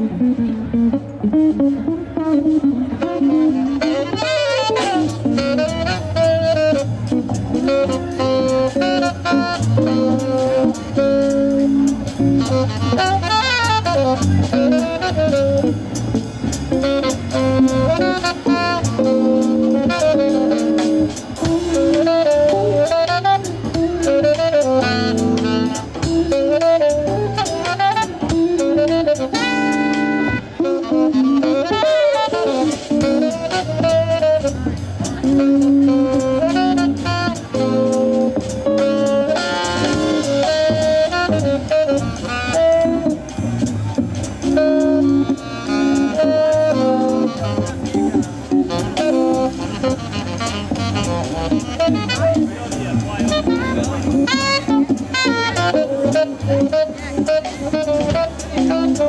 Mm-hmm. Thank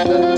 Thank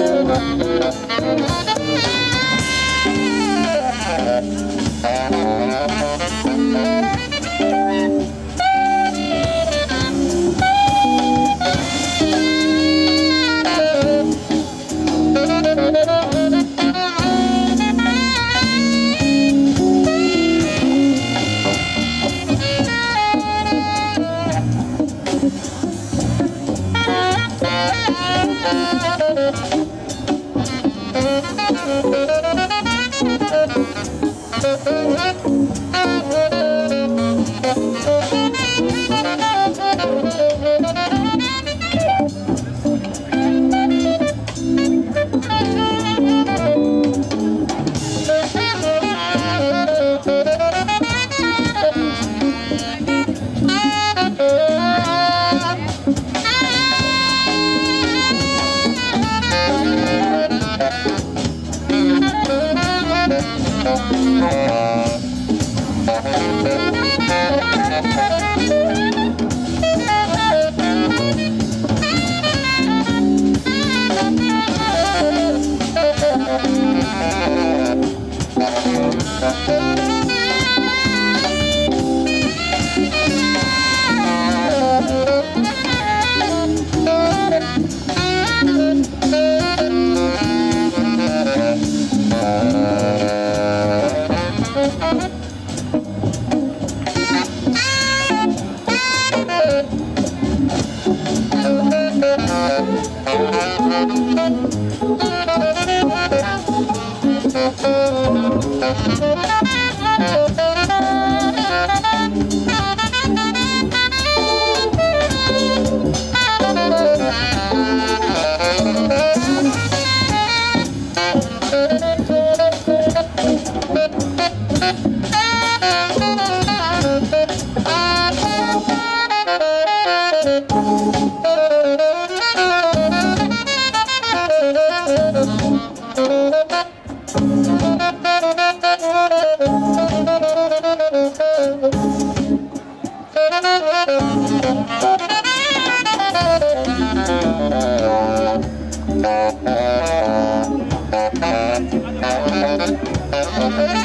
Hey.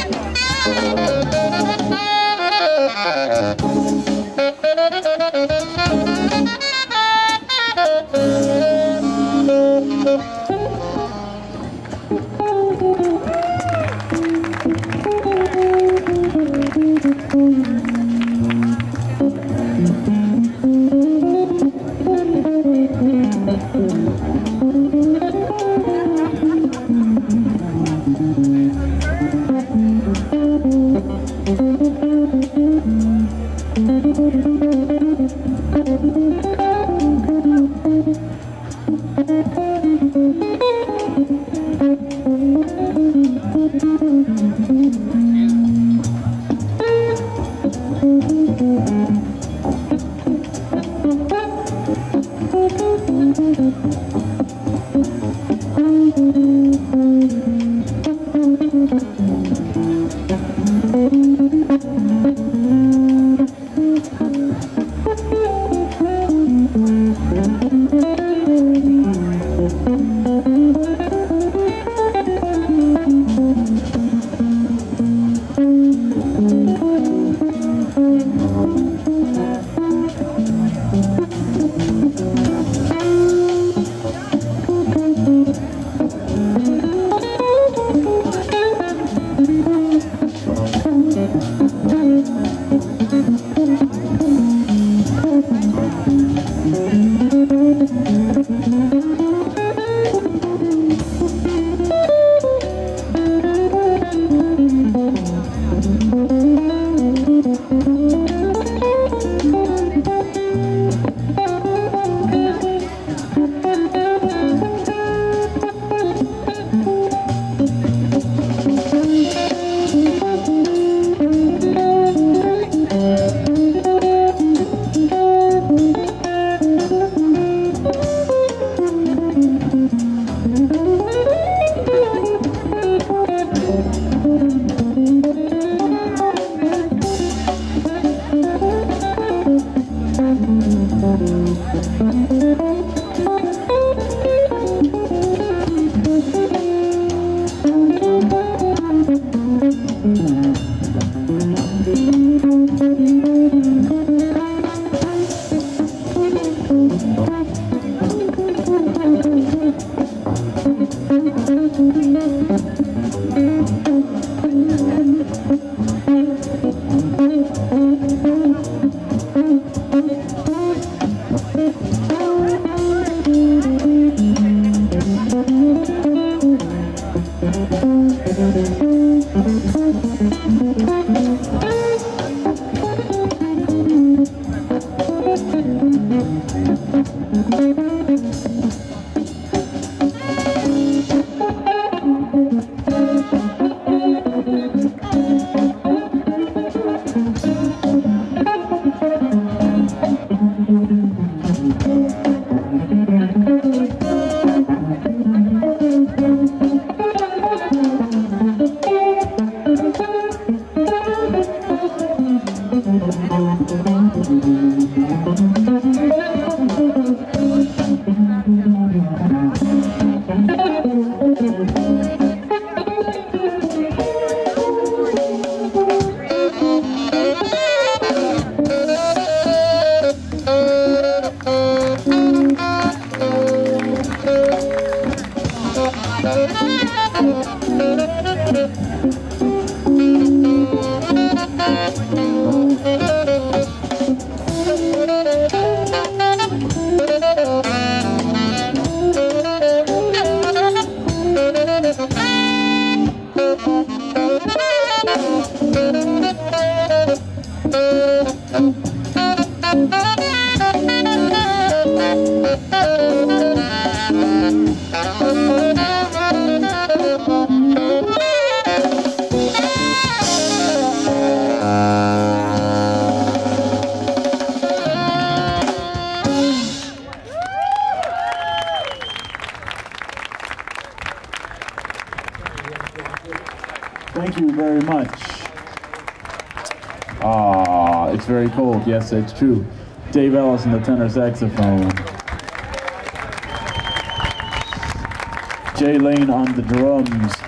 Thank Cold. Yes, it's true. Dave Ellis on the tenor saxophone. Jay Lane on the drums.